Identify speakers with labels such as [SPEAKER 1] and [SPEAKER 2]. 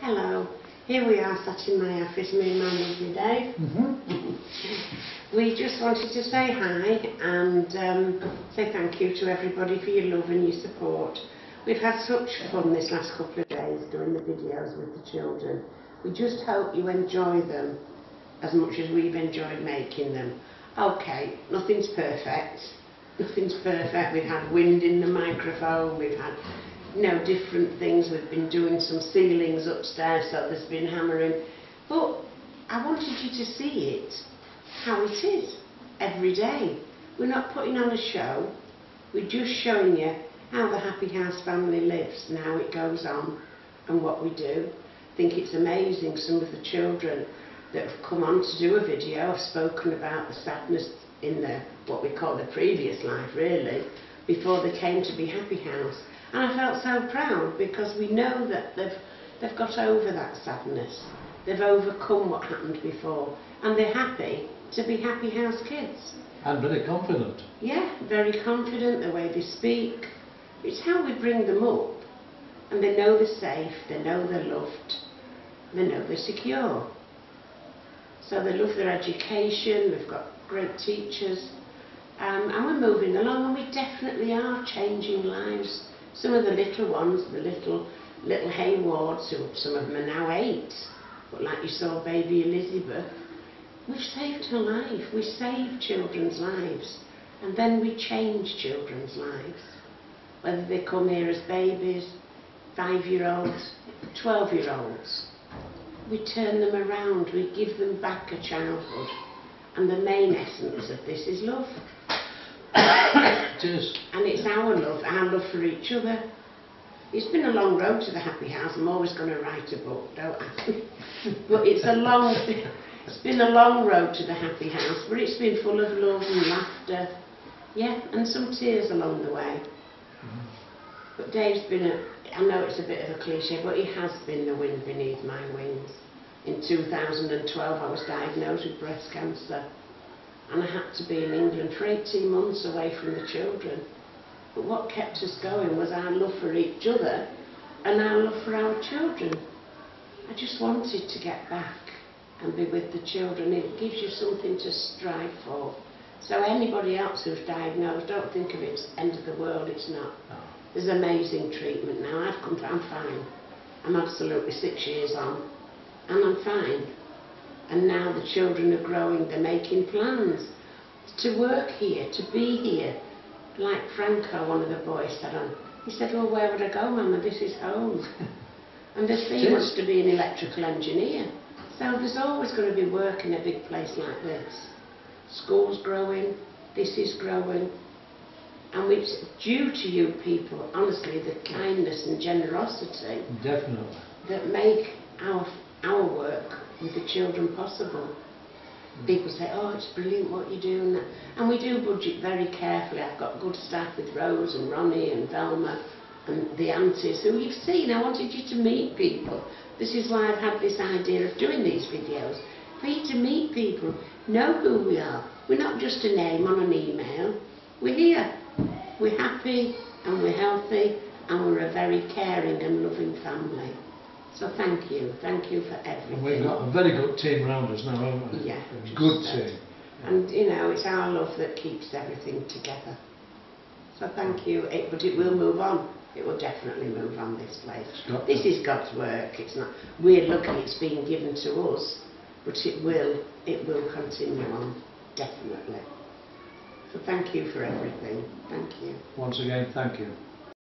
[SPEAKER 1] Hello. Here we are sat in my office, me and my lovely Dave.
[SPEAKER 2] Mm-hmm.
[SPEAKER 1] We just wanted to say hi and um, say thank you to everybody for your love and your support. We've had such fun this last couple of days doing the videos with the children. We just hope you enjoy them as much as we've enjoyed making them. Okay, nothing's perfect. Nothing's perfect. We've had wind in the microphone, we've had you know, different things. We've been doing some ceilings upstairs, so there's been hammering. But I wanted you to see it how it is every day. We're not putting on a show, we're just showing you how the Happy House family lives and how it goes on and what we do. I think it's amazing some of the children that have come on to do a video have spoken about the sadness in their what we call the previous life really before they came to be Happy House. And I felt so proud because we know that they've they've got over that sadness. They've overcome what happened before. And they're happy to be Happy House kids.
[SPEAKER 2] And very confident.
[SPEAKER 1] yeah very confident the way they speak. It's how we bring them up. And they know they're safe they know they're loved they know they're secure. So they love their education, we've got great teachers, um, and we're moving along and we definitely are changing lives. Some of the little ones, the little little Haywards, who some of them are now eight, but like you saw baby Elizabeth, we've saved her life, we save children's lives, and then we change children's lives. Whether they come here as babies, five-year-olds, twelve-year-olds, we turn them around, we give them back a childhood. And the main essence of this is love.
[SPEAKER 2] Is.
[SPEAKER 1] And it's our love, our love for each other. It's been a long road to the happy house. I'm always going to write a book, don't ask but it's a long, it's been a long road to the happy house, but it's been full of love and laughter. Yeah, and some tears along the way. Mm-hmm. But Dave's been a, I know it's a bit of a cliche, but he has been the wind beneath my wings. In 2012 I was diagnosed with breast cancer and I had to be in England for 18 months away from the children. But what kept us going was our love for each other and our love for our children. I just wanted to get back and be with the children. It gives you something to strive for. So anybody else who's diagnosed, don't think of it as end of the world, it's not.
[SPEAKER 2] No.
[SPEAKER 1] There's amazing treatment now. I've come to, I'm fine. I'm absolutely six years on and I'm fine. And now the children are growing, they're making plans to work here, to be here. Like Franco, one of the boys said on, he said, well, where would I go, Mama? This is home. and this he wants to be an electrical engineer. So there's always going to be work in a big place like this. School's growing, this is growing, and it's due to you people, honestly, the kindness and generosity
[SPEAKER 2] Definitely.
[SPEAKER 1] that make our, our work with the children possible. People say, oh, it's brilliant what you do, and, that. and we do budget very carefully. I've got good staff with Rose and Ronnie and Velma and the aunties who you've seen. I wanted you to meet people. This is why I've had this idea of doing these videos, for you to meet people, know who we are. We're not just a name on an email. We're here. We're happy and we're healthy and we're a very caring and loving family. So thank you. Thank you for everything.
[SPEAKER 2] And we've got a very good team around us now, haven't we?
[SPEAKER 1] Yeah.
[SPEAKER 2] A Good team.
[SPEAKER 1] And you know, it's our love that keeps everything together. So thank you. It, but it will move on. It will definitely move on this place. This is God's work. It's not. We're lucky it's been given to us, but it will. It will continue on. Definitely. So thank you for everything. Thank you.
[SPEAKER 2] Once again, thank you.